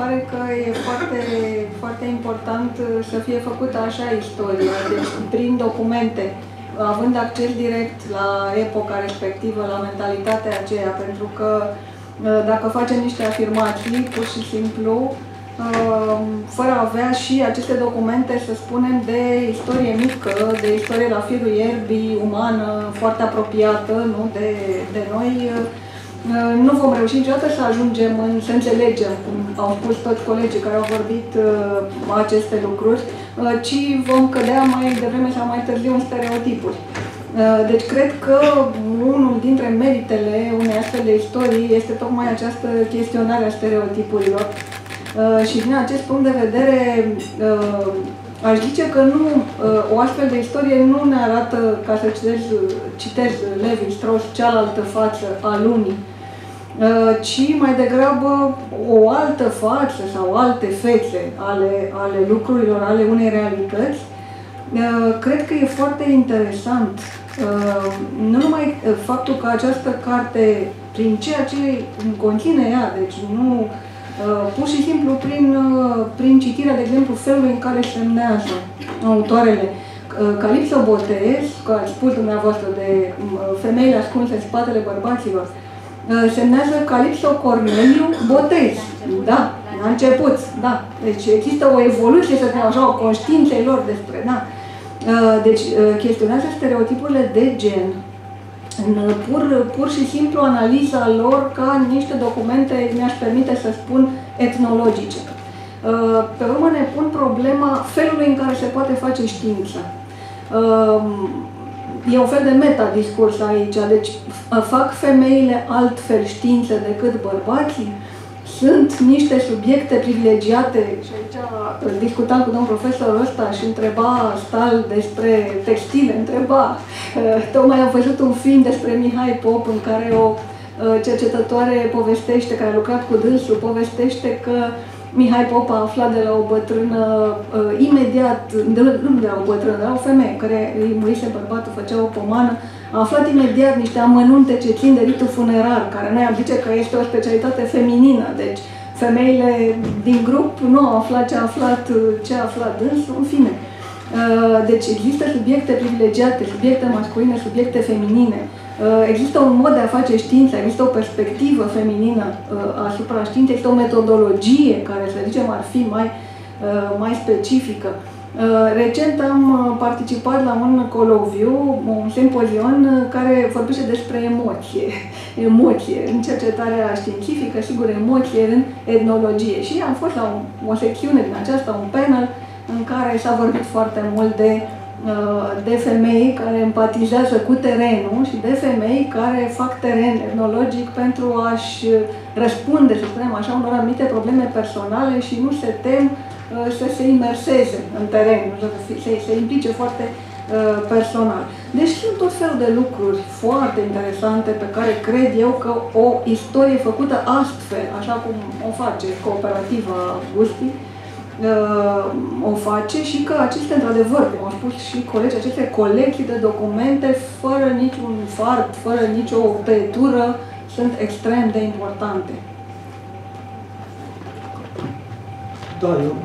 pare că e foarte, foarte important să fie făcută așa istoria, deci prin documente, având acces direct la epoca respectivă, la mentalitatea aceea, pentru că dacă facem niște afirmații, pur și simplu, Um, fără a avea și aceste documente, să spunem, de istorie mică, de istorie la firul ierbii, umană, foarte apropiată nu? De, de noi, uh, nu vom reuși niciodată să ajungem în, să înțelegem, cum au spus toți colegii care au vorbit uh, aceste lucruri, uh, ci vom cădea mai devreme sau mai târziu în stereotipuri. Deci cred că unul dintre meritele unei astfel de istorii este tocmai această chestionare a stereotipurilor Uh, și din acest punct de vedere, uh, aș zice că nu, uh, o astfel de istorie nu ne arată, ca să citez, citez Levi Strauss, cealaltă față a lumii, ci mai degrabă o altă față sau alte fețe ale, ale lucrurilor, ale unei realități. Cred că e foarte interesant nu numai faptul că această carte, prin ceea ce conține ea, deci nu Uh, pur și simplu prin, uh, prin citirea, de exemplu, felului în care semnează autoarele. Uh, Calipso Botez, că ați spus dumneavoastră de femeile ascunse în spatele bărbaților, semnează Calipso Corneliu Botez. Da, la început, da. Deci există o evoluție, să spunem așa, o conștiință lor despre, da. Deci chestionează stereotipurile de gen, în pur, pur și simplu analiza lor ca niște documente, mi-aș permite să spun, etnologice. Uh, pe urmă ne pun problema felului în care se poate face știință. Uh, e un fel de meta-discurs aici, deci fac femeile altfel știință decât bărbații? sunt niște subiecte privilegiate și aici discutam cu domnul profesor ăsta și întreba Stal despre textile, întreba, tocmai am văzut un film despre Mihai Pop în care o cercetătoare povestește, care a lucrat cu dânsul, povestește că Mihai Pop a aflat de la o bătrână, uh, imediat, de, nu de la o bătrână, de la o femeie care îi murise bărbatul, făcea o pomană, a aflat imediat niște amănunte ce țin de ritul funerar, care noi am zice că este o specialitate feminină, deci femeile din grup nu au aflat ce a aflat, ce a aflat dânsul, în fine. Uh, deci există subiecte privilegiate, subiecte masculine, subiecte feminine. Uh, există un mod de a face știință, există o perspectivă feminină uh, asupra științei, există o metodologie care, să zicem, ar fi mai, mai specifică. Recent am participat la un coloviu, un simpozion care vorbește despre emoție. Emoție în cercetarea științifică, sigur, emoție în etnologie. Și am fost la o, o secțiune din aceasta, un panel, în care s-a vorbit foarte mult de, uh, de femei care empatizează cu terenul și de femei care fac teren etnologic pentru a-și răspunde, să spunem așa, unor anumite probleme personale și nu se tem uh, să se imerseze în teren, să se, se implice foarte uh, personal. Deci sunt tot felul de lucruri foarte interesante pe care cred eu că o istorie făcută astfel, așa cum o face cooperativa Gusti, uh, o face și că aceste, într-adevăr, cum au spus și colegi, aceste colecții de documente, fără niciun fart, fără nicio tăietură, sunt extrem de importante. Da, eu